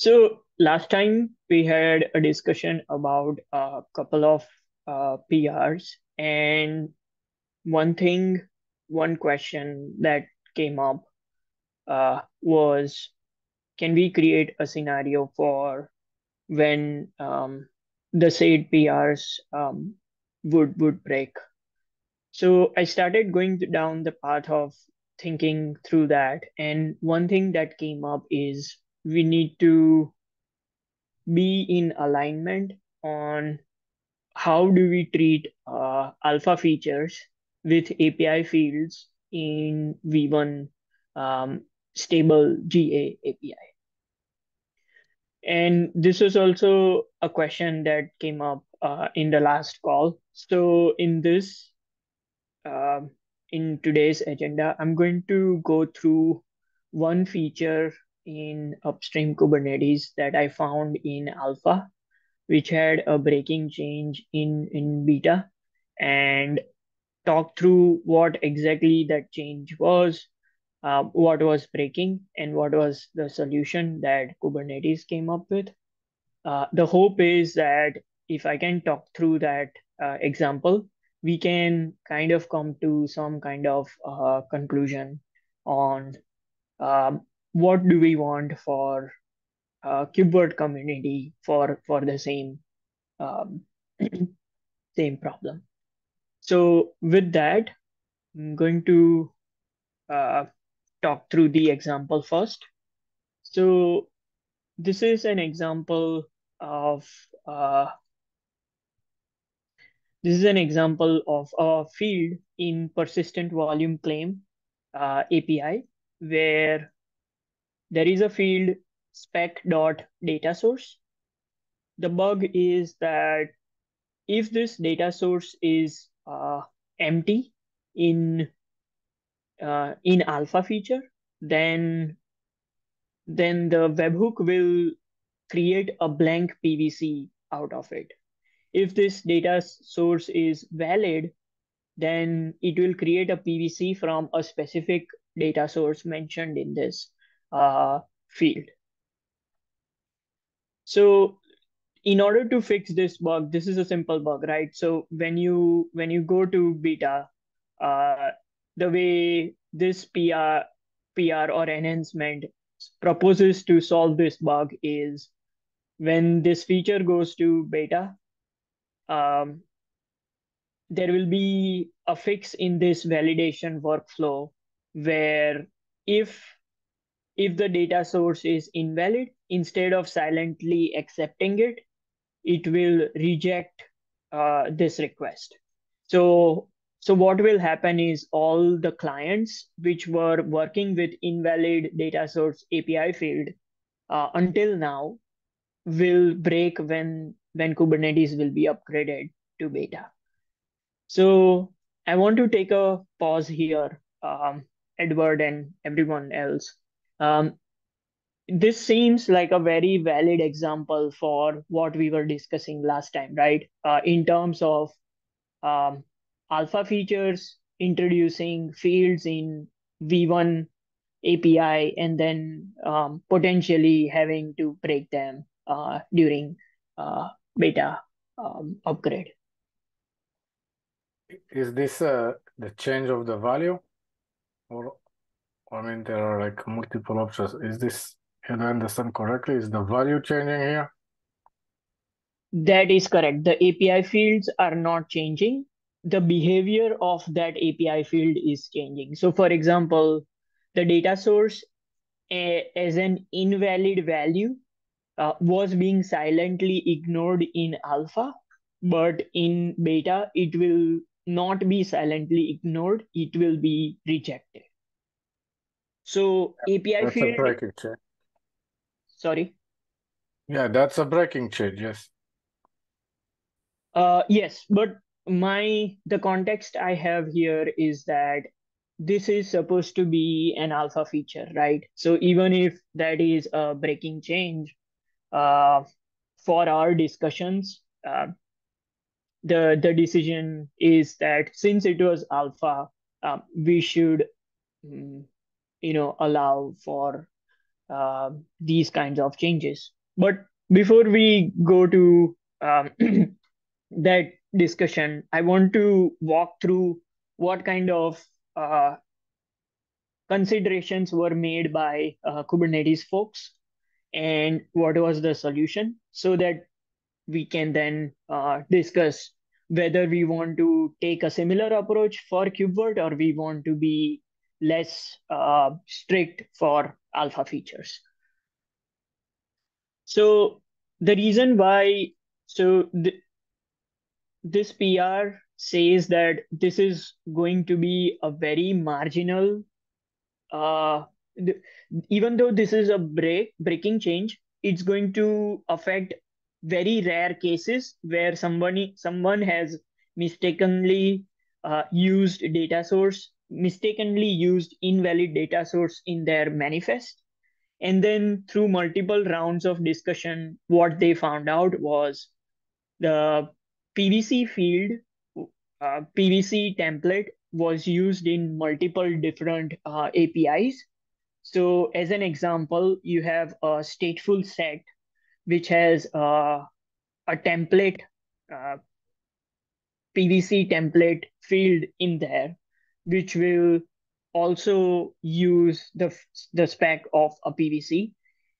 So last time we had a discussion about a couple of uh, PRs, and one thing, one question that came up uh, was, can we create a scenario for when um, the said PRs um, would would break? So I started going down the path of thinking through that, and one thing that came up is we need to be in alignment on how do we treat uh, alpha features with API fields in V1 um, stable GA API. And this was also a question that came up uh, in the last call. So in this, uh, in today's agenda, I'm going to go through one feature in upstream Kubernetes that I found in alpha, which had a breaking change in, in beta and talk through what exactly that change was, uh, what was breaking, and what was the solution that Kubernetes came up with. Uh, the hope is that if I can talk through that uh, example, we can kind of come to some kind of uh, conclusion on um, what do we want for uh, KubeVirt community for for the same um, same problem. So with that, I'm going to uh, talk through the example first. So this is an example of uh, this is an example of a field in persistent volume claim uh, API where there is a field spec dot data source. The bug is that if this data source is uh, empty in uh, in alpha feature, then then the webhook will create a blank PVC out of it. If this data source is valid, then it will create a PVC from a specific data source mentioned in this uh, field. So in order to fix this bug, this is a simple bug, right? So when you when you go to beta, uh, the way this PR PR or enhancement proposes to solve this bug is when this feature goes to beta, um, there will be a fix in this validation workflow where if if the data source is invalid, instead of silently accepting it, it will reject uh, this request. So, so what will happen is all the clients which were working with invalid data source API field uh, until now will break when when Kubernetes will be upgraded to beta. So I want to take a pause here, um, Edward and everyone else. Um, this seems like a very valid example for what we were discussing last time, right? Uh, in terms of um, alpha features, introducing fields in V1 API, and then um, potentially having to break them uh, during uh, beta um, upgrade. Is this uh, the change of the value? Or, I mean, there are like multiple options. Is this can I understand correctly? Is the value changing here? That is correct. The API fields are not changing. The behavior of that API field is changing. So, for example, the data source as an invalid value uh, was being silently ignored in alpha, but in beta, it will not be silently ignored, it will be rejected. So API That's field. A breaking change. Sorry. Yeah, that's a breaking change. Yes. Uh, yes, but my the context I have here is that this is supposed to be an alpha feature, right? So even if that is a breaking change, uh, for our discussions, uh, the the decision is that since it was alpha, um, we should, um, you know, allow for uh, these kinds of changes. But before we go to um, that discussion, I want to walk through what kind of uh, considerations were made by uh, Kubernetes folks and what was the solution so that we can then uh, discuss whether we want to take a similar approach for KubeVirt or we want to be less uh, strict for alpha features. So the reason why, so th this PR says that this is going to be a very marginal, uh, even though this is a break breaking change, it's going to affect very rare cases where somebody someone has mistakenly uh, used data source mistakenly used invalid data source in their manifest. And then through multiple rounds of discussion what they found out was the pvc field uh, pvc template was used in multiple different uh, apis so as an example you have a stateful set which has uh, a template, uh, PVC template field in there, which will also use the, the spec of a PVC.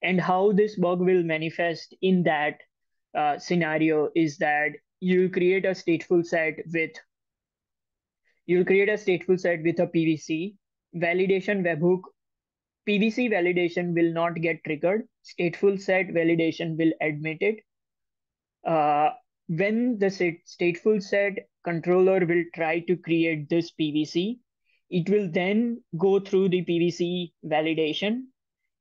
And how this bug will manifest in that uh, scenario is that you create a stateful set with you'll create a stateful set with a PVC validation webhook PVC validation will not get triggered. Stateful set validation will admit it. Uh, when the stateful set controller will try to create this PVC, it will then go through the PVC validation.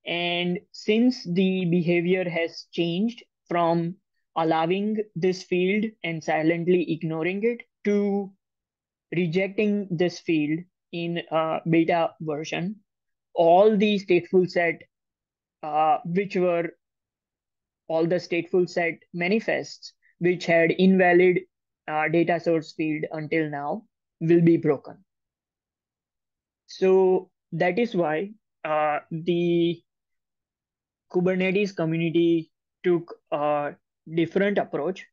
And since the behavior has changed from allowing this field and silently ignoring it to rejecting this field in a beta version, all the stateful set, uh, which were all the stateful set manifests, which had invalid uh, data source field until now, will be broken. So that is why uh, the Kubernetes community took a different approach.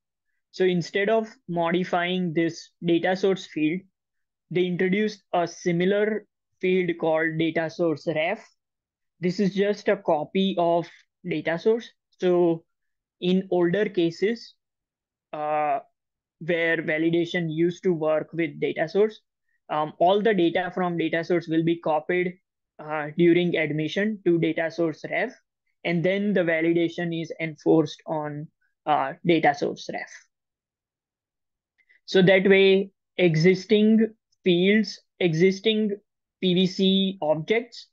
So instead of modifying this data source field, they introduced a similar field called data source ref. This is just a copy of data source. So in older cases, uh, where validation used to work with data source, um, all the data from data source will be copied uh, during admission to data source ref, and then the validation is enforced on uh, data source ref. So that way, existing fields, existing PVC objects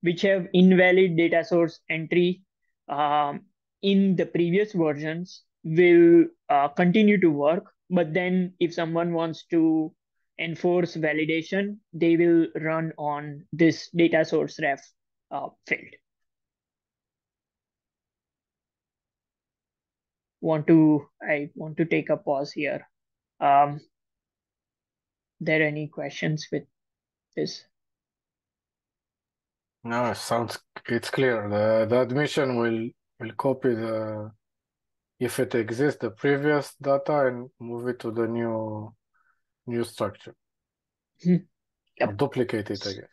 which have invalid data source entry um, in the previous versions will uh, continue to work. But then if someone wants to enforce validation, they will run on this data source ref uh, field. Want to, I want to take a pause here. Um, there any questions with this? No, it sounds it's clear. The the admission will will copy the if it exists the previous data and move it to the new new structure. Hmm. Yep. Duplicate it, I guess.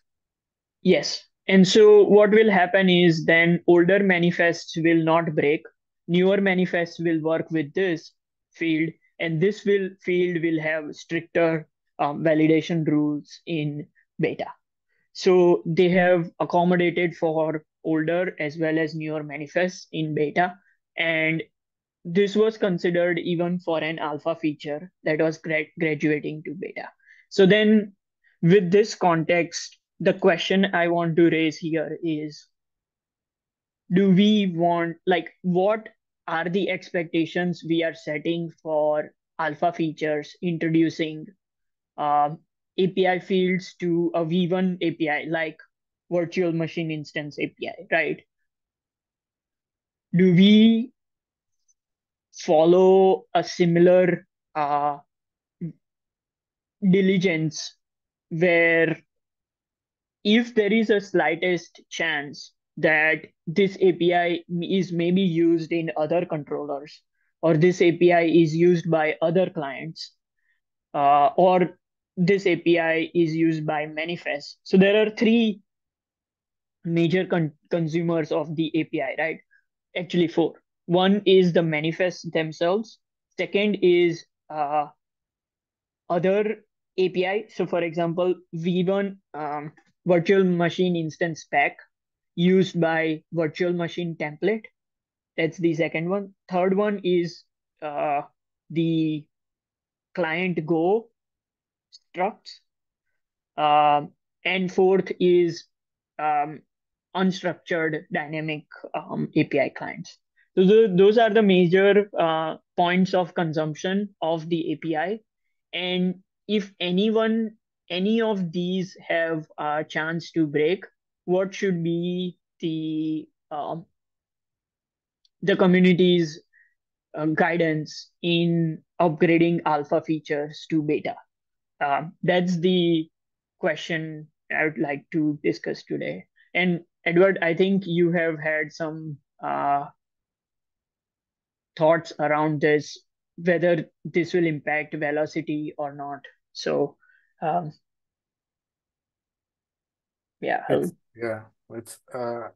Yes. And so what will happen is then older manifests will not break. Newer manifests will work with this field, and this will field will have stricter um, validation rules in beta. So they have accommodated for older as well as newer manifests in beta. And this was considered even for an alpha feature that was gra graduating to beta. So then with this context, the question I want to raise here is, do we want, like, what are the expectations we are setting for alpha features introducing uh, API fields to a V1 API, like virtual machine instance API, right? Do we follow a similar uh, diligence where if there is a slightest chance that this API is maybe used in other controllers, or this API is used by other clients, uh, or this API is used by Manifest. So there are three major con consumers of the API, right? Actually, four. One is the manifest themselves. Second is uh, other API. So, for example, V1 um, virtual machine instance spec used by virtual machine template. That's the second one. Third one is uh, the client Go structs. Um, and fourth is um, unstructured dynamic um, API clients. So the, those are the major uh, points of consumption of the API. And if anyone, any of these have a chance to break, what should be the um, the community's uh, guidance in upgrading alpha features to beta? Um, that's the question I would like to discuss today. And Edward, I think you have had some uh, thoughts around this, whether this will impact velocity or not. So, um, yeah. It's, yeah, it's uh,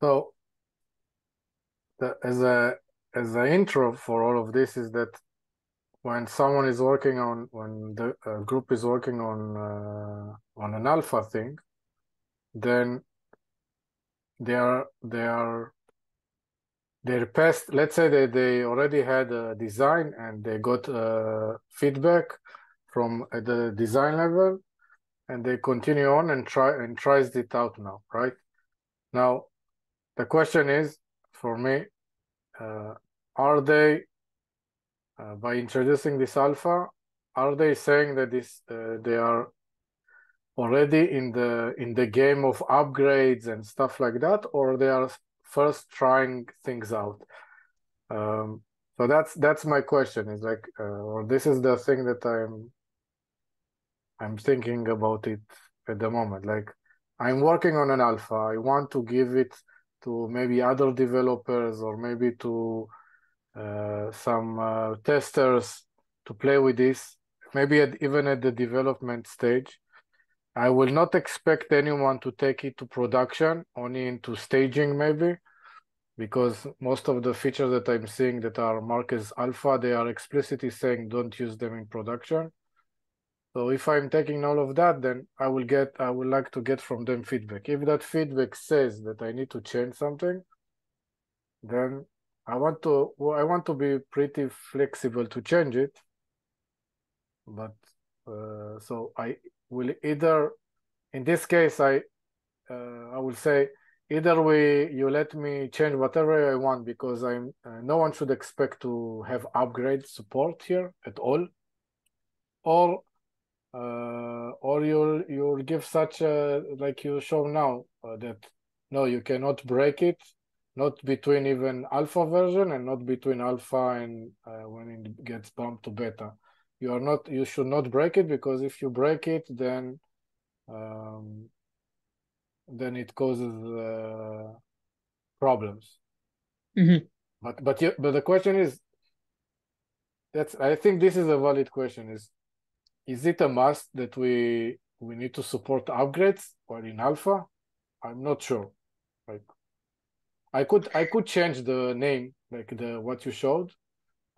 so the, as a as an intro for all of this is that when someone is working on when the uh, group is working on uh, on an alpha thing, then they are they are their past let's say that they already had a design and they got uh, feedback from at the design level and they continue on and try and tries it out now right? Now the question is for me uh, are they uh, by introducing this alpha are they saying that this uh, they are already in the in the game of upgrades and stuff like that or they are first trying things out. Um, so that's that's my question is like uh, or this is the thing that i'm i'm thinking about it at the moment. Like i'm working on an alpha. I want to give it to maybe other developers or maybe to uh, some uh, testers to play with this maybe at, even at the development stage I will not expect anyone to take it to production, only into staging maybe, because most of the features that I'm seeing that are marked as alpha, they are explicitly saying don't use them in production. So if I'm taking all of that, then I will get, I would like to get from them feedback. If that feedback says that I need to change something, then I want to, well, I want to be pretty flexible to change it. But uh, so I will either, in this case, I uh, I will say either we you let me change whatever I want because I'm uh, no one should expect to have upgrade support here at all, or uh, or you'll you'll give such a like you show now uh, that no you cannot break it not between even alpha version and not between alpha and uh, when it gets bumped to beta you are not you should not break it because if you break it then um, then it causes uh, problems. Mm-hmm. but but you, but the question is that's i think this is a valid question is is it a must that we we need to support upgrades or in alpha? I'm not sure. Like i could i could change the name like the what you showed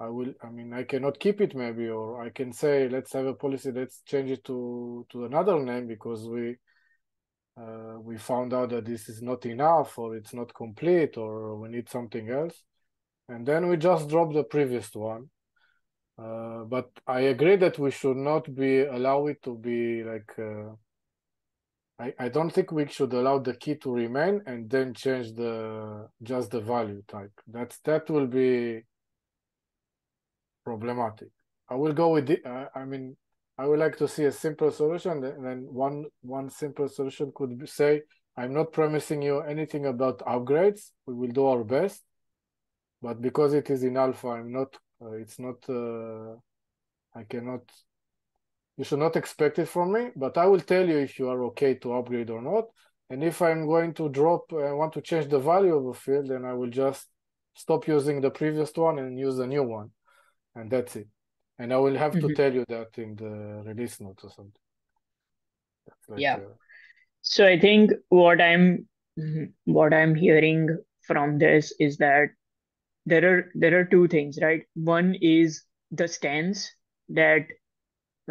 I will, I mean, I cannot keep it maybe, or I can say, let's have a policy, let's change it to, to another name because we, uh, we found out that this is not enough or it's not complete or we need something else. And then we just drop the previous one. Uh, but I agree that we should not be allow it to be like, uh, I, I don't think we should allow the key to remain and then change the, just the value type. That's, that will be, problematic. I will go with the, uh, I mean, I would like to see a simple solution. And then one one simple solution could be, say, I'm not promising you anything about upgrades. We will do our best, but because it is in alpha, I'm not. Uh, it's not. Uh, I cannot. You should not expect it from me. But I will tell you if you are okay to upgrade or not. And if I'm going to drop, I want to change the value of a field, then I will just stop using the previous one and use a new one. And that's it. And I will have mm-hmm. to tell you that in the release notes or something. Like, yeah. Uh, so I think what I'm what I'm hearing from this is that there are there are two things, right? One is the stance that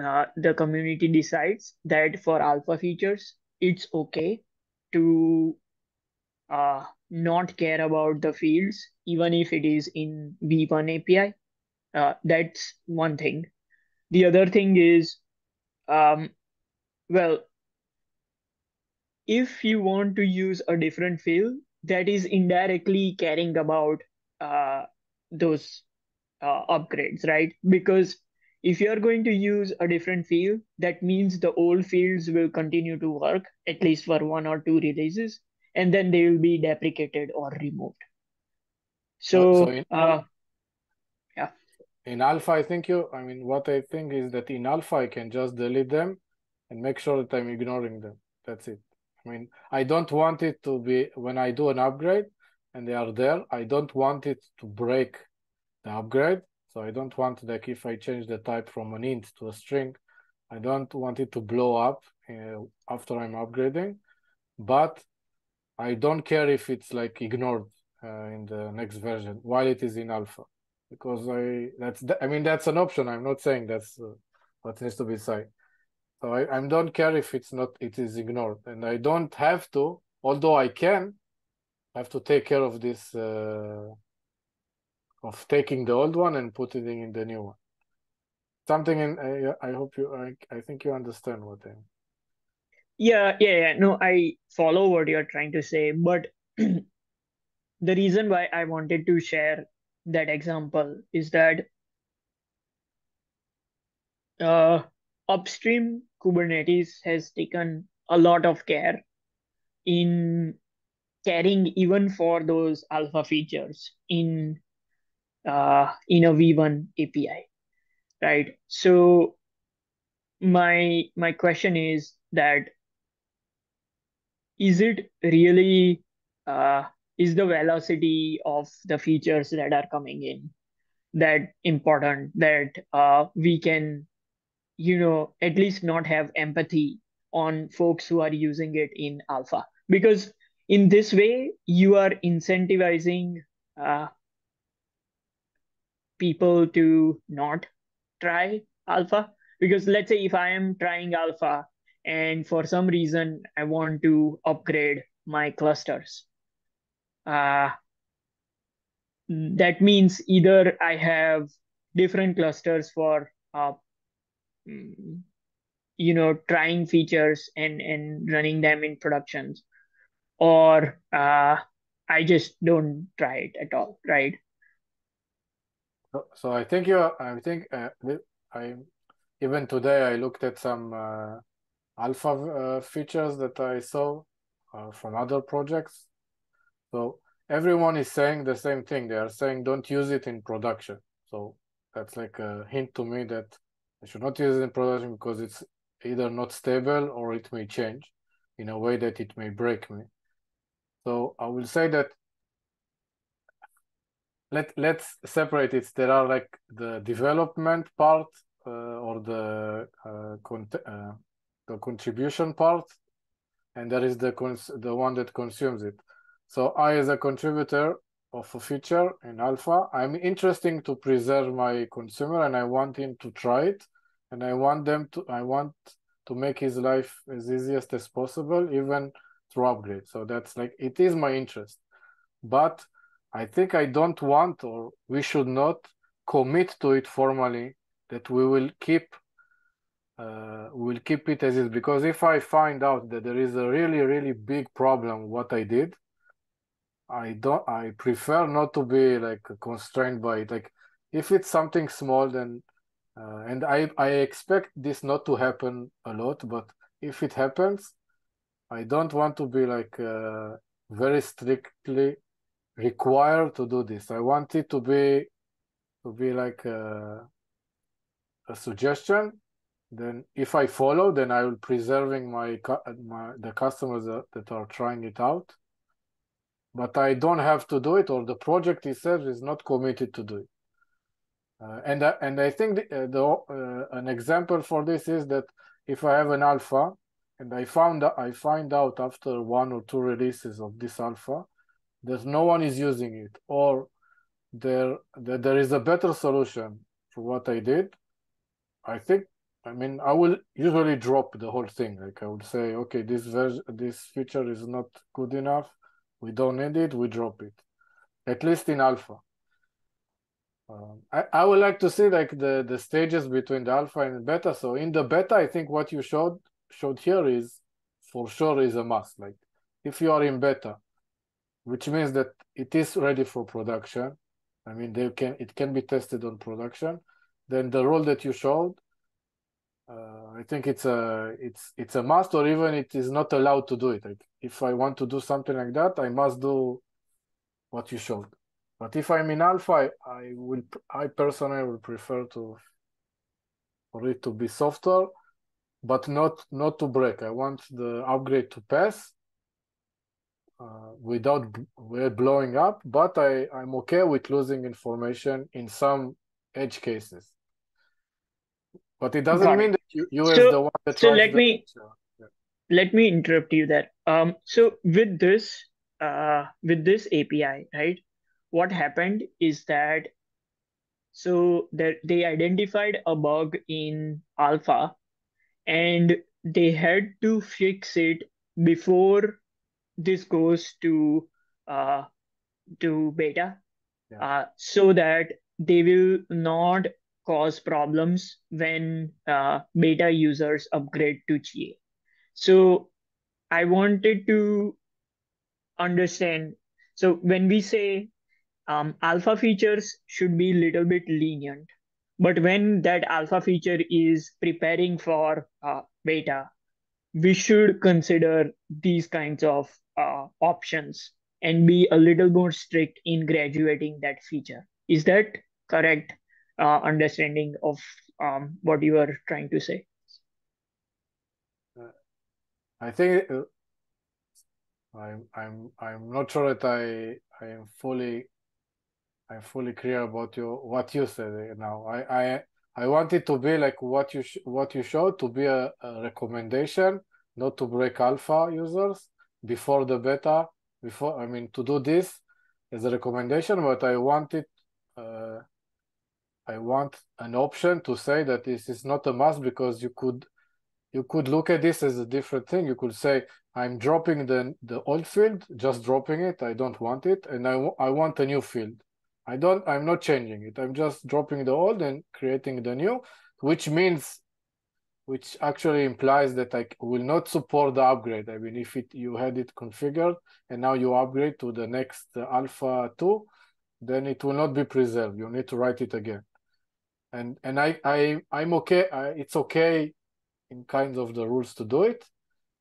uh, the community decides that for alpha features it's okay to uh, not care about the fields even if it is in v1 api uh, that's one thing the other thing is um, well if you want to use a different field that is indirectly caring about uh, those uh, upgrades right because if you're going to use a different field, that means the old fields will continue to work at least for one or two releases, and then they will be deprecated or removed. So, so in, uh. In alpha, I think you, I mean, what I think is that in alpha, I can just delete them and make sure that I'm ignoring them. That's it. I mean, I don't want it to be, when I do an upgrade and they are there, I don't want it to break the upgrade. So I don't want like if I change the type from an int to a string, I don't want it to blow up uh, after I'm upgrading, but I don't care if it's like ignored uh, in the next version while it is in alpha, because I that's I mean that's an option. I'm not saying that's uh, what needs to be said. So I, I don't care if it's not it is ignored, and I don't have to, although I can, have to take care of this uh, of taking the old one and putting it in the new one. Something in I, I hope you I, I think you understand what I yeah, yeah, yeah. No, I follow what you're trying to say, but the reason why I wanted to share that example is that uh, upstream Kubernetes has taken a lot of care in caring even for those alpha features in uh, in a V1 API, right? So my my question is that is it really uh, is the velocity of the features that are coming in that important that uh, we can you know at least not have empathy on folks who are using it in alpha. Because in this way you are incentivizing uh, people to not try alpha. Because let's say if i am trying alpha and for some reason i want to upgrade my clusters uh, that means either i have different clusters for uh, mm, you know trying features and and running them in productions or uh, i just don't try it at all right so, so I think you. I think uh, I even today I looked at some uh, alpha uh, features that I saw from other projects. So everyone is saying the same thing. They are saying don't use it in production. So that's like a hint to me that I should not use it in production because it's either not stable or it may change in a way that it may break me. So I will say that let let's separate it. There are like the development part uh, or the uh, con- uh, the contribution part, and there is the the one that consumes it. So I, as a contributor of a feature in alpha, I'm interesting to preserve my consumer, and I want him to try it, and I want them to I want to make his life as easiest as possible, even through upgrade. So that's like it is my interest, but I think I don't want or we should not commit to it formally that we will keep uh, will keep it as is. Because if I find out that there is a really really big problem what I did, I don't I prefer not to be like constrained by it. Like if it's something small, then uh, and I I expect this not to happen a lot, but if it happens, I don't want to be like uh, very strictly required to do this. I want it to be to be like a, a suggestion, then if I follow, then I will preserving my, my the customers that, that are trying it out. But I don't have to do it, or the project itself is not committed to do it. Uh, and uh, and I think the, uh, the uh, an example for this is that if I have an alpha and I found I find out after one or two releases of this alpha that no one is using it or there that there is a better solution for what I did, I think I mean I will usually drop the whole thing. Like I would say, okay, this version this feature is not good enough. We don't need it. We drop it. At least in alpha. Um, I, I would like to see like the the stages between the alpha and beta. So in the beta, I think what you showed showed here is for sure is a must. Like if you are in beta, which means that it is ready for production. I mean, they can it can be tested on production. Then the role that you showed, uh, I think it's a it's it's a must, or even it is not allowed to do it. Like if I want to do something like that, I must do what you showed. But if I'm in alpha, I, I will I personally will prefer to for it to be softer, but not not to break. I want the upgrade to pass uh, without blowing up, but I, I'm okay with losing information in some edge cases. But it doesn't Got mean it. that you, you so, the one that so let me yeah. let me interrupt you there. Um, so with this uh with this API, right? What happened is that so that they identified a bug in alpha and they had to fix it before this goes to uh, to beta yeah. uh, so that they will not cause problems when uh, beta users upgrade to GA. So I wanted to understand. So when we say um, alpha features should be a little bit lenient, but when that alpha feature is preparing for uh, beta, we should consider these kinds of uh, options and be a little more strict in graduating that feature. Is that correct uh, understanding of um, what you are trying to say? Uh, I think uh, I'm I'm I'm not sure that I I am fully I'm fully clear about you what you said now. I I I want it to be like what you what you showed to be a, a recommendation, not to break alpha users before the beta before i mean to do this as a recommendation but i want it uh, i want an option to say that this is not a must because you could you could look at this as a different thing you could say i'm dropping the the old field just dropping it i don't want it and i, I want a new field i don't i'm not changing it i'm just dropping the old and creating the new which means which actually implies that I will not support the upgrade. I mean, if it, you had it configured and now you upgrade to the next uh, Alpha 2, then it will not be preserved. You need to write it again. And and I, I I'm okay. I, it's okay in kinds of the rules to do it,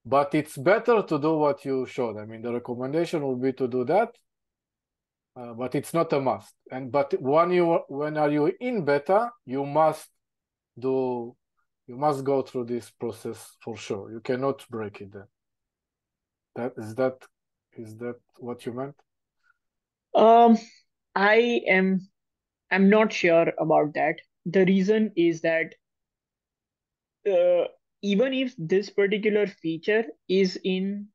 but it's better to do what you showed. I mean, the recommendation would be to do that, uh, but it's not a must. And but when you when are you in beta, you must do you must go through this process for sure. You cannot break it then. That is that is that what you meant? Um I am I'm not sure about that. The reason is that uh, even if this particular feature is in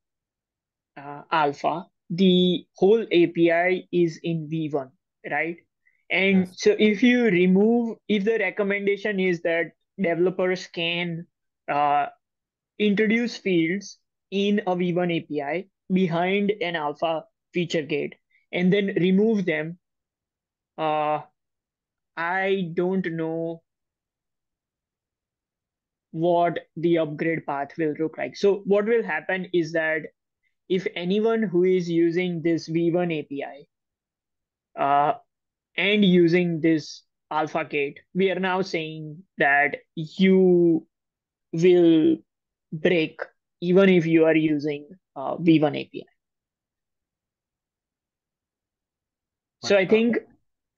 uh, alpha, the whole API is in V1, right? And yes. so if you remove, if the recommendation is that developers can uh, introduce fields in a V1 API behind an alpha feature gate and then remove them. Uh, I don't know what the upgrade path will look like. So what will happen is that if anyone who is using this V1 API uh, and using this alpha gate, we are now saying that you will break even if you are using uh, V1 API. So I think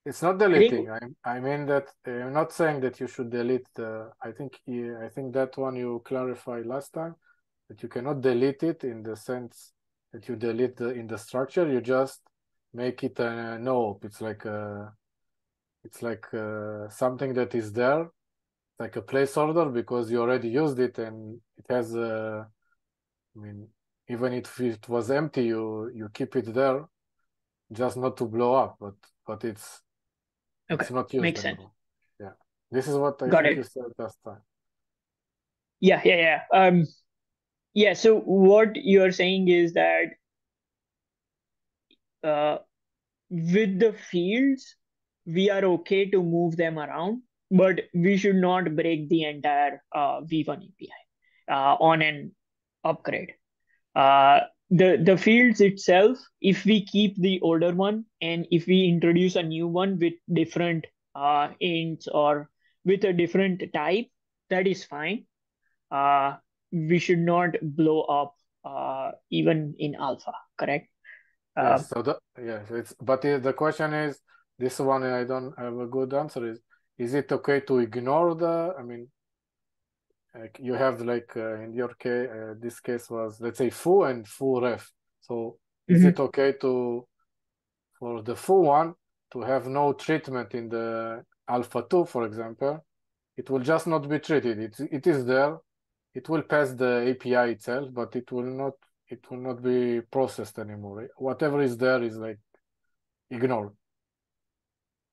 It's not deleting. I, think... I, I mean that I'm not saying that you should delete the. I think I think that one you clarified last time that you cannot delete it in the sense that you delete the in the structure. You just make it a no. It's like a. It's like a, something that is there, like a placeholder because you already used it and it has a. I mean, even if it was empty, you you keep it there, just not to blow up, but but it's Okay. It's not used Makes anymore. sense. Yeah. This is what I Got think it. you said last time. Yeah, yeah, yeah. Um, yeah. So what you're saying is that uh, with the fields, we are okay to move them around, but we should not break the entire uh, V1 API uh, on an upgrade. Uh, the the fields itself if we keep the older one and if we introduce a new one with different uh ints or with a different type that is fine. Uh we should not blow up uh even in alpha correct? Uh, yes so the yes it's but the question is this one i don't have a good answer is is it okay to ignore the i mean like you have like uh, in your case uh, this case was let's say foo and foo ref. So is mm-hmm. it okay to for the foo one to have no treatment in the alpha 2 for example? It will just not be treated. It, it is there. It will pass the api itself but it will not it will not be processed anymore. Whatever is there is like ignored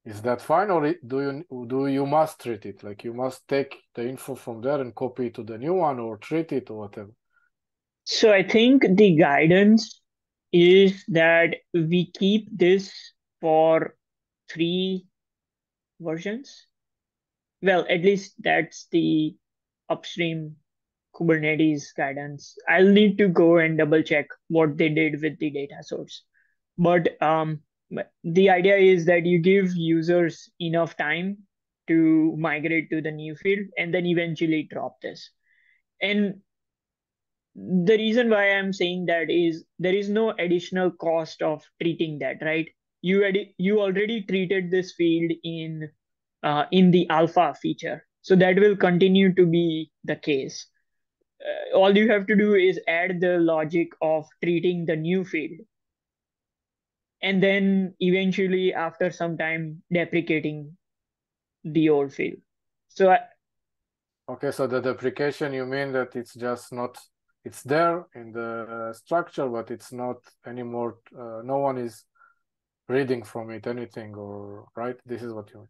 is that fine or do you do you must treat it? Like you must take the info from there and copy it to the new one or treat it or whatever? So i think the guidance is that we keep this for three versions. Well at least that's the upstream kubernetes guidance. I'll need to go and double check what they did with the data source. But um the idea is that you give users enough time to migrate to the new field and then eventually drop this. And the reason why i'm saying that is there is no additional cost of treating that right? You you already treated this field in uh, in the alpha feature. So that will continue to be the case. Uh, all you have to do is add the logic of treating the new field and then eventually after some time deprecating the old field. So I, okay so the deprecation you mean that it's just not it's there in the structure but it's not anymore uh, no one is reading from it anything or right? This is what you mean.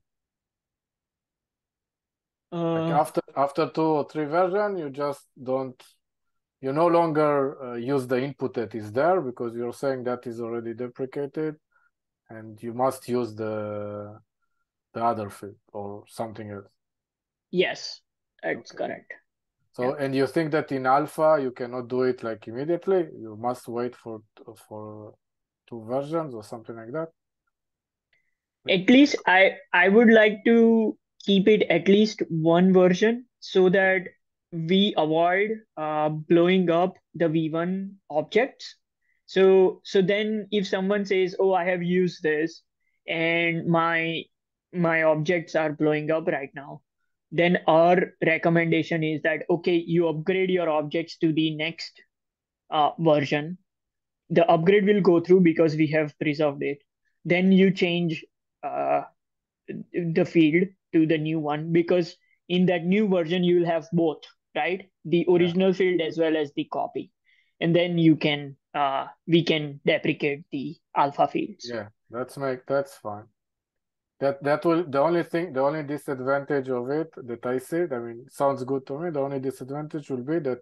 Uh, like after after two or three version you just don't you no longer uh, use the input that is there because you're saying that is already deprecated and you must use the the other field or something else yes that's okay. correct so yeah. and you think that in alpha you cannot do it like immediately you must wait for for two versions or something like that at least i i would like to keep it at least one version so that we avoid uh, blowing up the v1 objects. So so then if someone says oh i have used this and my my objects are blowing up right now then our recommendation is that okay you upgrade your objects to the next uh, version. The upgrade will go through because we have preserved it. Then you change uh, the field to the new one because in that new version you will have both right? The original yeah. field as well as the copy. And then you can uh we can deprecate the alpha fields. Yeah that's make that's fine. That that will the only thing the only disadvantage of it that i said i mean sounds good to me. The only disadvantage will be that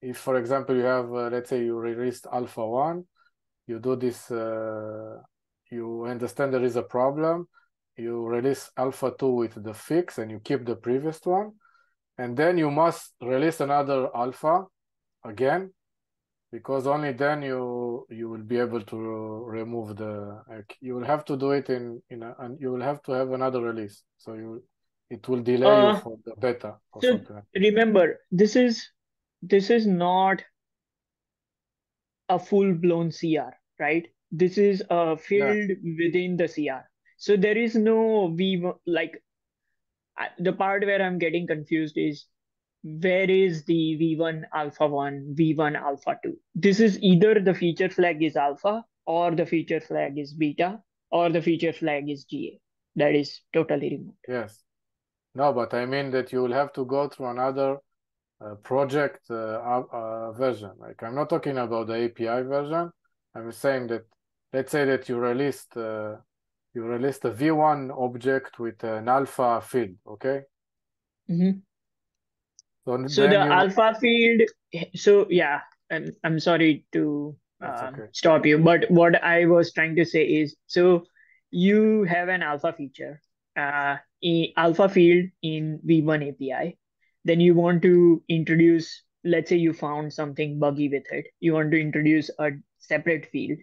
if for example you have uh, let's say you released alpha 1 you do this uh, you understand there is a problem you release alpha 2 with the fix and you keep the previous one and then you must release another alpha again because only then you you will be able to remove the like, you will have to do it in in a, and you will have to have another release. So you it will delay uh, you for the beta or so something remember this is this is not a full blown cr right? This is a field yeah. within the cr So there is no V like the part where I'm getting confused is where is the V1 alpha 1, V1 alpha 2? This is either the feature flag is alpha or the feature flag is beta or the feature flag is GA. That is totally remote. Yes. No, but I mean that you will have to go through another uh, project uh, uh, version. Like I'm not talking about the API version. I'm saying that let's say that you released uh, you released a V1 object with an alpha field, okay? Mm-hmm. So, so the you... alpha field, so yeah, I'm, I'm sorry to uh, okay. stop you, but what I was trying to say is, so you have an alpha feature, uh, alpha field in V1 API, then you want to introduce, let's say you found something buggy with it, you want to introduce a separate field.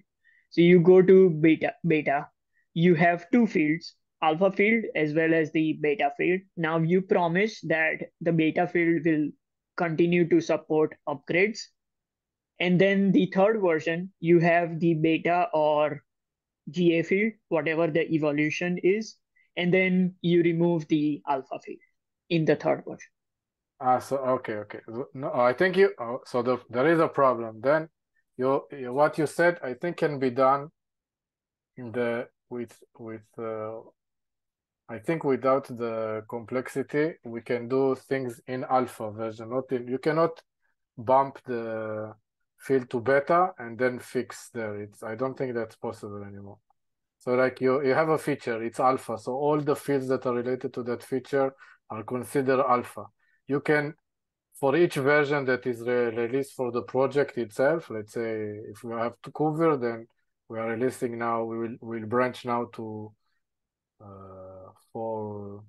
So you go to beta, beta, you have two fields, alpha field as well as the beta field. Now you promise that the beta field will continue to support upgrades. And then the third version, you have the beta or GA field, whatever the evolution is, and then you remove the alpha field in the third version. Ah, so okay, okay. No, I think you. Oh, so the, there is a problem. Then you, what you said, I think, can be done in the with with uh, I think without the complexity we can do things in alpha version. Not in you cannot bump the field to beta and then fix there. It's I don't think that's possible anymore. So like you you have a feature it's alpha. So all the fields that are related to that feature are considered alpha. You can for each version that is re released for the project itself let's say if we have to cover then we are releasing now we will will branch now to uh, for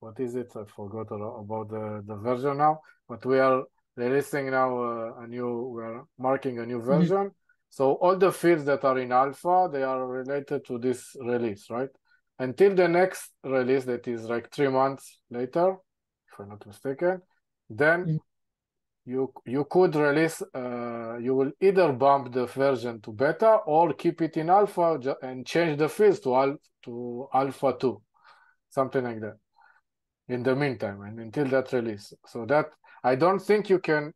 what is it i forgot about the the version now but we are releasing now uh, a new we are marking a new mm-hmm. version mm -hmm. so all the fields that are in alpha they are related to this release right until the next release that is like three months later if i'm not mistaken then mm -hmm you you could release uh, you will either bump the version to beta or keep it in alpha and change the fields to al to alpha 2 something like that in the meantime and until that release. So that i don't think you can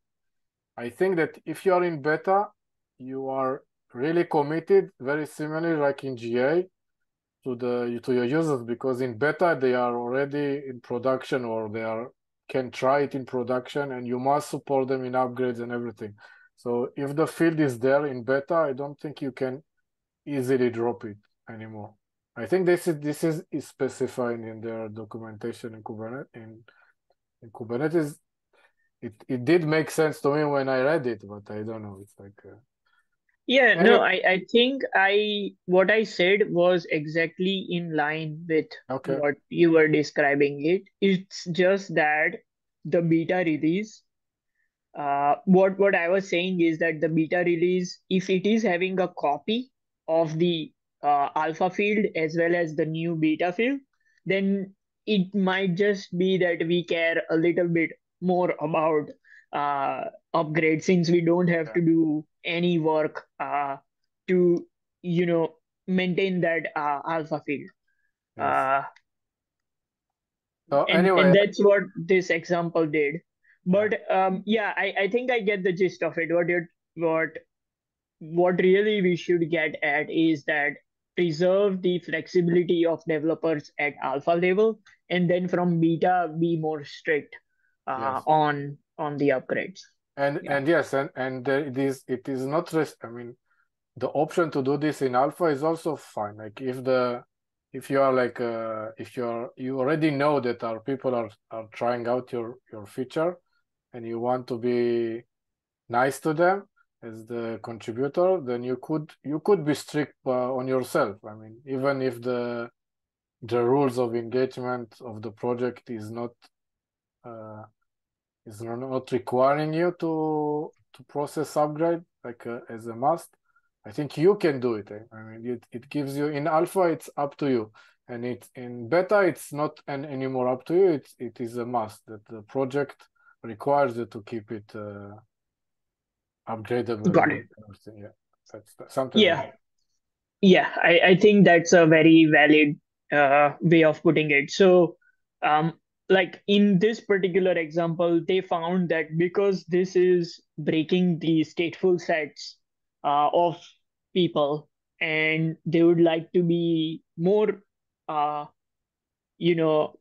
i think that if you are in beta you are really committed very similarly like in ga to the to your users because in beta they are already in production or they are can try it in production and you must support them in upgrades and everything. So if the field is there in beta, I don't think you can easily drop it anymore. I think this is this is, is specified in their documentation in Kubernetes. In, in Kubernetes, it, it did make sense to me when I read it, but I don't know. It's like uh... yeah, anyway. no, I I think I what I said was exactly in line with okay. what you were describing it. It's just that the beta release uh, what what I was saying is that the beta release, if it is having a copy of the uh, alpha field as well as the new beta field, then it might just be that we care a little bit more about uh, upgrade since we don't have to do any work uh, to you know maintain that uh, alpha field. Yes. Uh, so and, anyway, and that's what this example did. But um, yeah, I, I think I get the gist of it. What you what what really we should get at is that preserve the flexibility of developers at alpha level, and then from beta be more strict uh, yes. on on the upgrades. And yeah. and yes, and and it is it is not. Rest, I mean, the option to do this in alpha is also fine. Like if the if you are like uh, if you're you already know that our people are are trying out your your feature and you want to be nice to them as the contributor then you could you could be strict uh, on yourself i mean even if the the rules of engagement of the project is not uh, is not requiring you to to process upgrade like uh, as a must I think you can do it. I mean, it, it gives you in alpha, it's up to you, and it in beta, it's not an, anymore up to you. It's it is a must that the project requires you to keep it uh, upgradable. Got it. Yeah, that's, that's something. Yeah. Like Yeah, I, I think that's a very valid uh, way of putting it. So, um, like in this particular example, they found that because this is breaking the stateful sets uh, of people, and they would like to be more, uh, you know,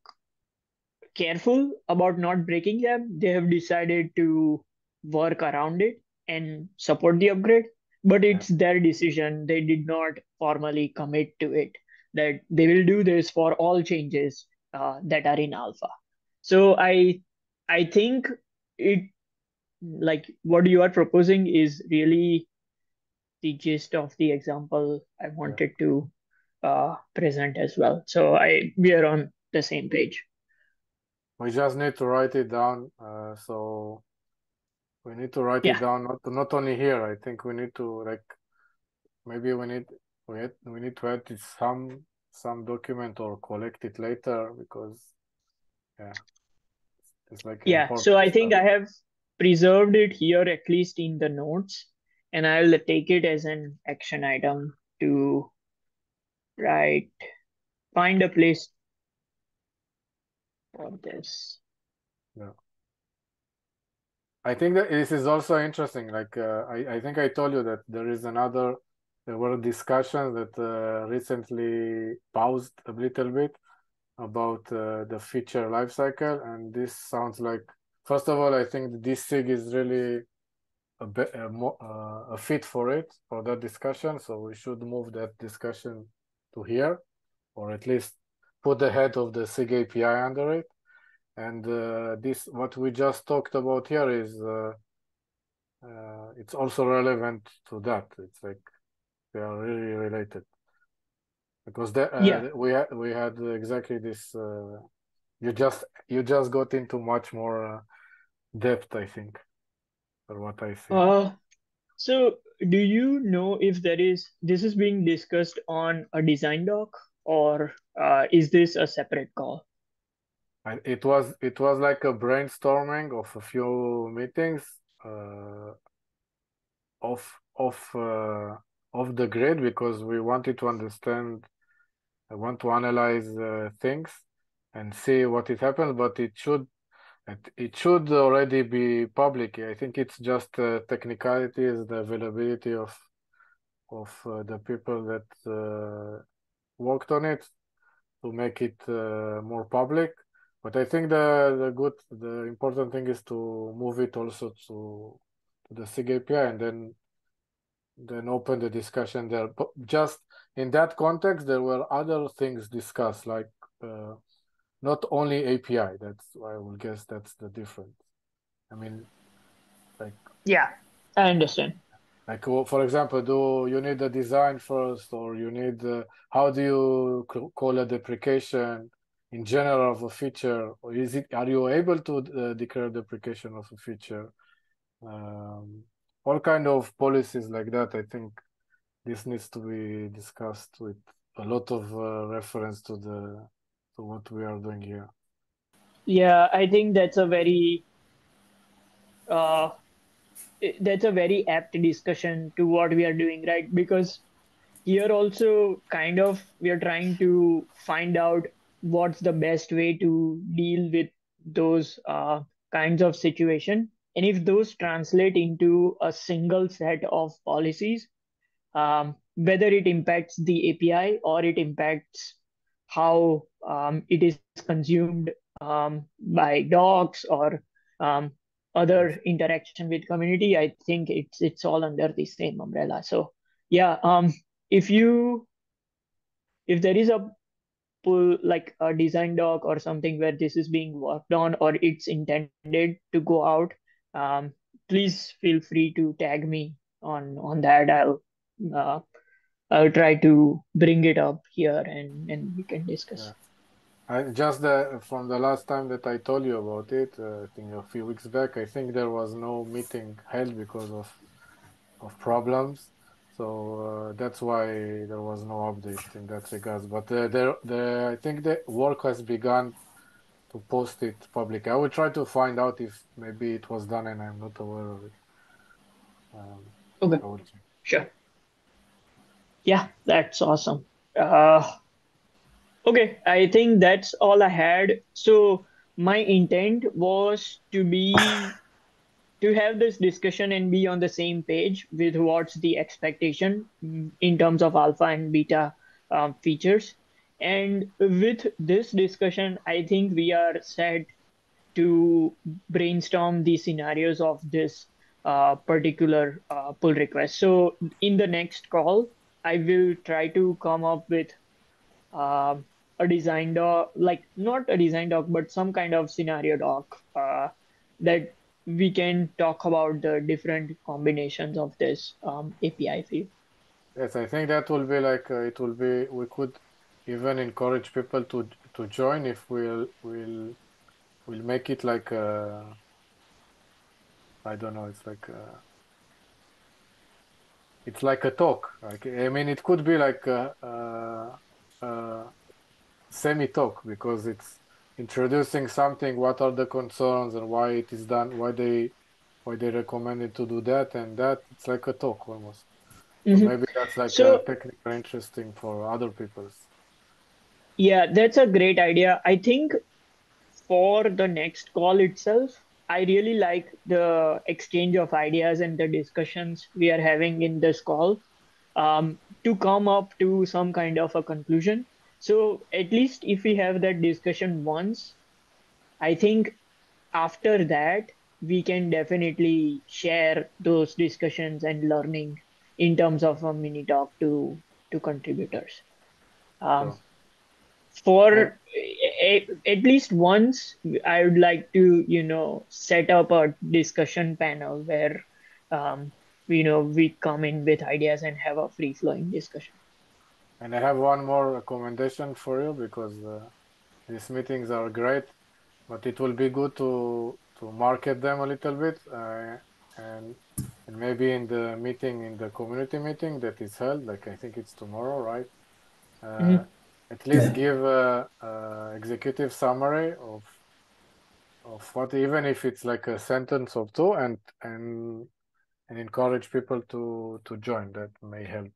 careful about not breaking them, they have decided to work around it and support the upgrade. But it's their decision. They did not formally commit to it that they will do this for all changes uh, that are in alpha. So I I think it like what you are proposing is really the gist of the example I Yeah. wanted to uh, present as well. So I we are on the same page. We just need to write it down. Uh, so we need to write Yeah. it down, not not only here. I think we need to like maybe we need we had, we need to add some some document or collect it later because yeah, it's like Yeah, so I think stuff. I have preserved it here at least in the notes, and I'll take it as an action item to write, find a place for this. Yeah. I think that this is also interesting. Like uh, I, I think I told you that there is another. There were discussions that uh, recently paused a little bit about uh, the feature lifecycle, and this sounds like. First of all, I think this SIG is really a, be, a, mo- uh, a fit for it for that discussion. So we should move that discussion to here, or at least put the head of the SIG API under it. And uh, this, what we just talked about here, is uh, uh, it's also relevant to that. It's like they are really related because the, uh, Yeah, we had we had exactly this. Uh, you just you just got into much more uh, depth, I think, or what I see. uh, so do you know if there is this is being discussed on a design doc or uh, is this a separate call? I, it was it was like a brainstorming of a few meetings uh, of of uh, of the grid because we wanted to understand. I want to analyze uh, things and see what it happens, but it should it, it should already be public. I think it's just uh, technicalities, the availability of of uh, the people that uh, worked on it to make it uh, more public. But I think the the good the important thing is to move it also to to the SIG API and then then open the discussion there. But just in that context, there were other things discussed, like uh, not only API. That's I will guess that's the difference. I mean, like Yeah, I understand. like for example, do you need the design first, or you need uh, how do you call a deprecation in general of a feature, or is it are you able to uh, declare deprecation of a feature? Um, all kind of policies like that. I think this needs to be discussed with a lot of uh, reference to the to what we are doing here. Yeah, I think that's a very uh, that's a very apt discussion to what we are doing, right? Because here also kind of we are trying to find out what's the best way to deal with those uh, kinds of situation and if those translate into a single set of policies um, whether it impacts the api or it impacts how um, it is consumed um, by docs or um, other interaction with community i think it's it's all under the same umbrella. So yeah um if you if there is a pull like a design doc or something where this is being worked on or it's intended to go out um, please feel free to tag me on on that i'll uh, i'll try to bring it up here and and we can discuss Yeah. I just the from the last time that I told you about it, uh, I think a few weeks back, I think there was no meeting held because of of problems. So uh, that's why there was no update in that regards. But uh, there, the I think the work has begun to post it public. I will try to find out if maybe it was done and I'm not aware of it. Um, okay sure Yeah, that's awesome. Uh, okay, I think that's all I had. So my intent was to be to have this discussion and be on the same page with what's the expectation in terms of alpha and beta um, features. And with this discussion, I think we are set to brainstorm the scenarios of this uh, particular uh, pull request. So in the next call, I will try to come up with uh, a design doc, like not a design doc, but some kind of scenario doc uh, that we can talk about the different combinations of this um, API field. Yes, I think that will be like uh, it will be. We could even encourage people to to join if we'll we'll we'll make it like uh, I don't know. It's like uh, it's like a talk. Like I mean, it could be like a, a, a semi talk because it's introducing something. What are the concerns and why it is done? Why they why they recommended to do that and that. It's like a talk almost. So Mhm. maybe that's like So uh, technical interesting for other people's. Yeah, that's a great idea. I think for the next call itself, I really like the exchange of ideas and the discussions we are having in this call um, to come up to some kind of a conclusion. So at least if we have that discussion once, I think after that we can definitely share those discussions and learning in terms of a mini talk to to contributors. Um, for a, at least once i would like to you know set up a discussion panel where um, you know we come in with ideas and have a free flowing discussion and I have one more recommendation for you because uh, these meetings are great, but it will be good to to market them a little bit uh, and and maybe in the meeting in the community meeting that is held, like I think it's tomorrow, right? Uh, Mhm. At least Yeah. give a, a executive summary of of what even if it's like a sentence or two and and and encourage people to to join. That may help.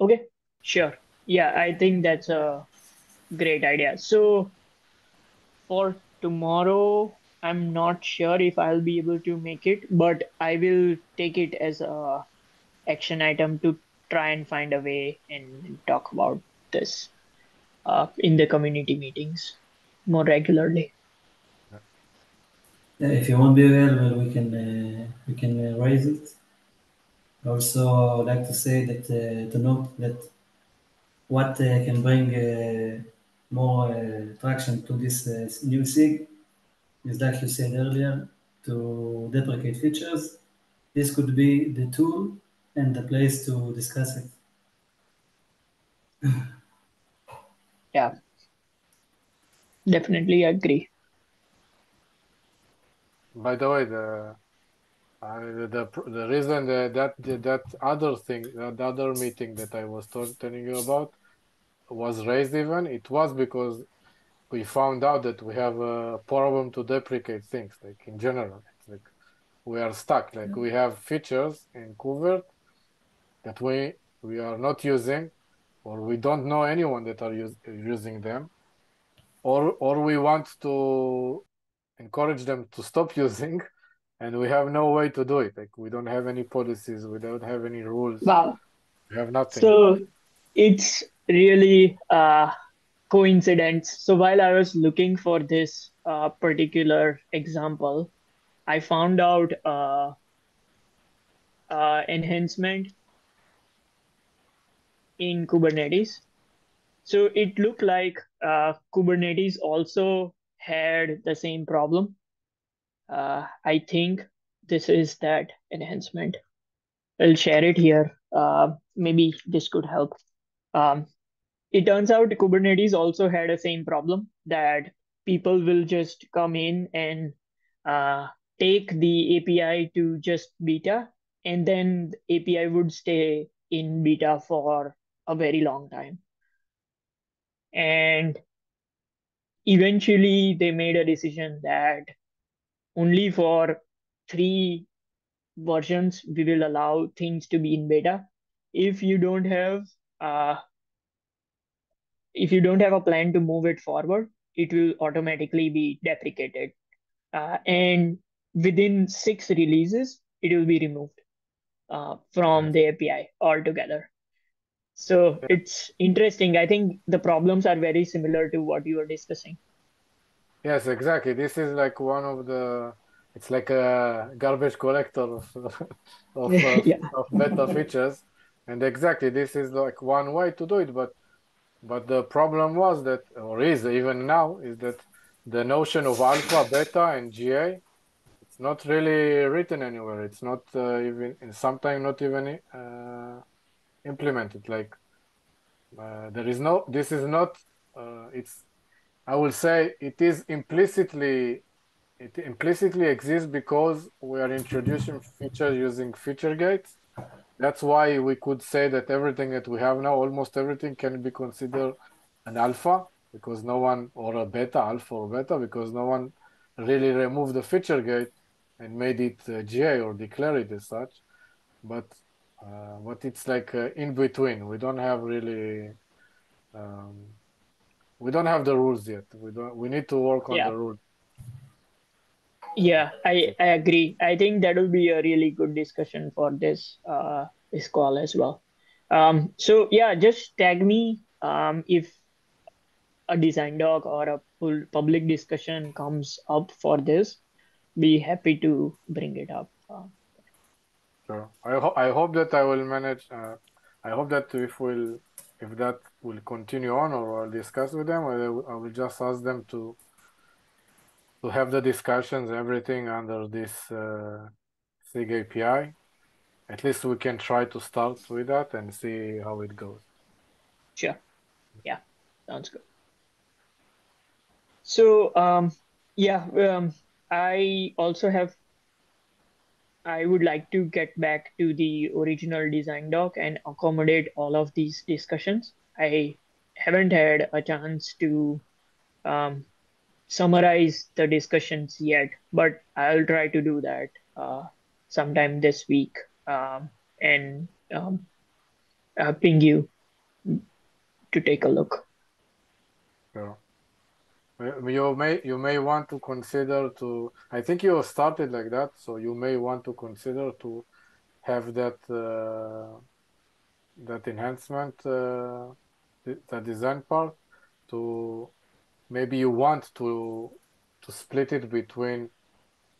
Okay. Sure. Yeah i think that's a great idea. So for tomorrow i'm not sure if i'll be able to make it but i will take it as a action item to try and find a way and talk about this uh, in the community meetings more regularly. Yeah, if you won't be available, we can uh, we can uh, raise it. Also, I'd like to say that uh, to note that what uh, can bring uh, more uh, traction to this new SIG is, like you said earlier, to deprecate features. This could be the tool and the place to discuss it. Yeah, definitely agree. by the way the uh, the the reason that that that other thing that other meeting that I was told, telling you about was raised even it was because we found out that we have a problem to deprecate things like in general it's like we are stuck like we have features in KubeVirt that we we are not using or we don't know anyone that are use, using them or or we want to encourage them to stop using and we have no way to do it like we don't have any policies we don't have any rules Wow. we have nothing So it's really uh, coincidence. So while I was looking for this uh, particular example, I found out uh, uh, enhancement in Kubernetes. So it looked like uh, Kubernetes also had the same problem. Uh, I think this is that enhancement. I'll share it here. Uh, maybe this could help. Um, it turns out Kubernetes also had a same problem that people will just come in and uh, take the API to just beta, and then the API would stay in beta for a very long time. And eventually, they made a decision that only for three versions we will allow things to be in beta if you don't have uh, if you don't have a plan to move it forward, it will automatically be deprecated. Uh, and within six releases, it will be removed uh, from the API altogether. So it's interesting. I think the problems are very similar to what you were discussing. Yes, exactly. This is like one of the, it's like a garbage collector of of uh, Yeah. of beta features. And exactly, this is like one way to do it. But but the problem was that, or is even now, is that the notion of alpha, beta, and GA, it's not really written anywhere. It's not uh, even, sometimes not even uh, implemented. Like uh, there is no, this is not, uh, it's, I will say it is implicitly, it implicitly exists because we are introducing features using feature gates. That's why we could say that everything that we have now, almost everything can be considered an alpha because no one, or a beta, alpha or beta, because no one really removed the feature gate and made it uh, GA or declared it as such. But uh, but it's like uh, in between. We don't have really, um, we don't have the rules yet. We don't. We need to work on Yeah. the rules. Yeah, I, I agree. I think that will be a really good discussion for this uh this call as well. Um, so yeah, just tag me um if a design doc or a full public discussion comes up for this. Be happy to bring it up. Uh, Sure. I hope I hope that I will manage. Uh, I hope that if will if that will continue on or I'll discuss with them, I will just ask them to to have the discussions everything under this uh, SIG API. At least we can try to start with that and see how it goes. Sure. Yeah, sounds good. So, um, yeah, um, I also have, I would like to get back to the original design doc and accommodate all of these discussions. I haven't had a chance to um, summarize the discussions yet, but I'll try to do that uh, sometime this week um, and um, uh, ping you to take a look. Sure. You may you may want to consider to. I think you started like that, so you may want to consider to have that uh, that enhancement, uh, the, the design part. To maybe you want to to split it between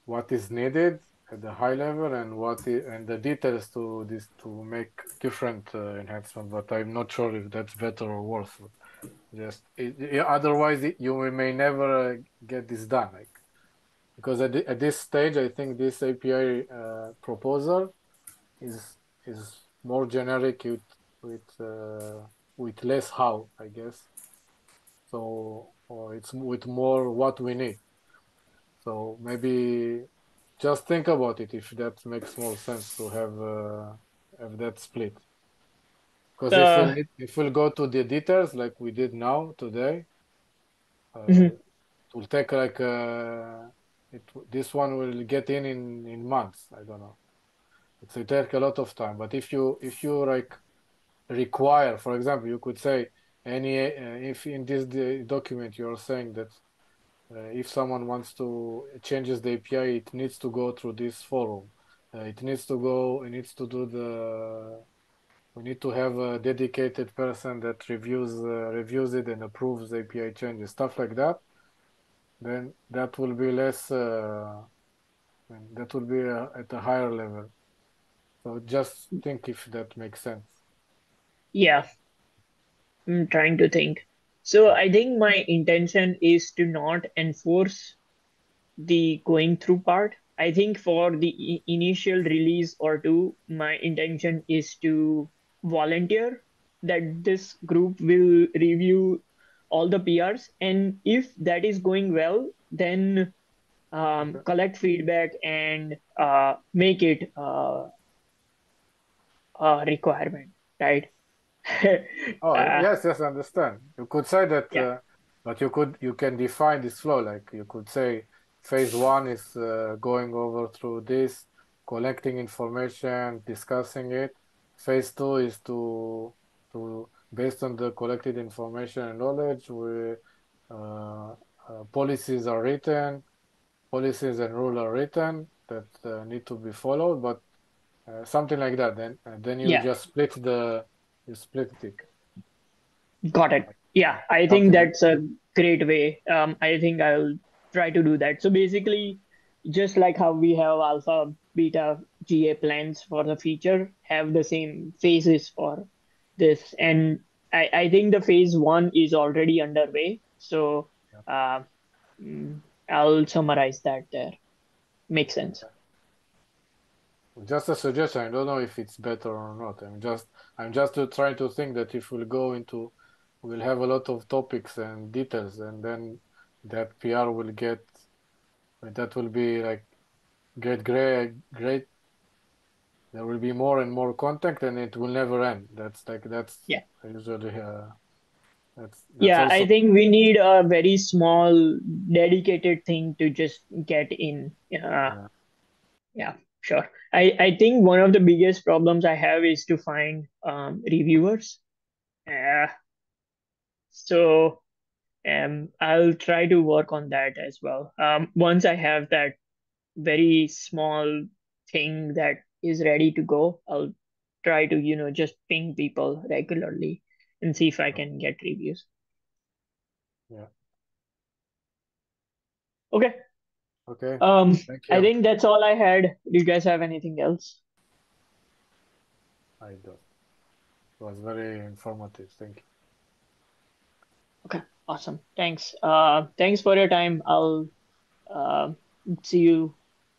what is needed at the high level and what i- and the details to this to make different uh, enhancement. But I'm not sure if that's better or worse. Just it, it- otherwise, it, you may never uh, get this done. Like because at, the, at this stage, I think this API uh, proposal is is more generic with with uh, with less how, I guess. So or it's with more what we need. So maybe just think about it if that makes more sense to have uh, have that split. Because if Uh, we'll if we'll go to the details like we did now today, uh, Mhm. it will take like uh, it this one will get in in in months. I don't know. It will take a lot of time. But if you if you like require, for example, you could say any uh, if in this document you are saying that uh, if someone wants to changes the API, it needs to go through this forum. Uh, it needs to go. It needs to do the. We need to have a dedicated person that reviews uh, reviews it and approves API changes, stuff like that. Then that will be less. Uh, that will be uh, at a higher level. So just think if that makes sense. Yeah, I'm trying to think. So I think my intention is to not enforce the going through part. I think for the initial release or two, my intention is to volunteer that this group will review all the PRs, and if that is going well, then um, collect feedback and uh, make it uh, a requirement, right? Oh, Uh, yes, yes, I understand. You could say that, yeah. uh, but you could you can define this flow. Like you could say phase one is uh, going over through this, collecting information, discussing it. Phase two is to to based on the collected information and knowledge, we uh, uh, policies are written, policies and rules are written that uh, need to be followed, but uh, something like that. Then then you Yeah. just split the you split it. Got it. Yeah, I think that's a great way. Um, I think I'll try to do that. So basically, just like how we have alpha, beta, GA plans for the feature, have the same phases for this. And I, I think the phase one is already underway. So uh, mm, I'll summarize that there. Makes sense. Just a suggestion. I don't know if it's better or not. I'm just I'm just trying to think that if we'll go into we'll have a lot of topics and details and then that PR will get that will be like great, great great there will be more and more contact, and it will never end. That's like that's Yeah. usually uh, that's, that's Yeah, also, I think we need a very small, dedicated thing to just get in. Uh, Yeah. yeah, sure. I, I think one of the biggest problems I have is to find um, reviewers. Uh, so um, I'll try to work on that as well. Um, once I have that very small thing that is ready to go, I'll try to, you know, just ping people regularly and see if I can get reviews. Yeah. Okay. okay. Um. I think that's all I had. Do you guys have anything else? I don't. It was very informative. Thank you. Okay, awesome. Thanks. Uh, thanks for your time. I'll uh, see you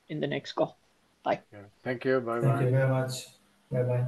in the next call. Bye. Yeah. Thank you. Bye bye. Thank bye. you very much. Bye bye.